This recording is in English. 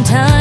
time.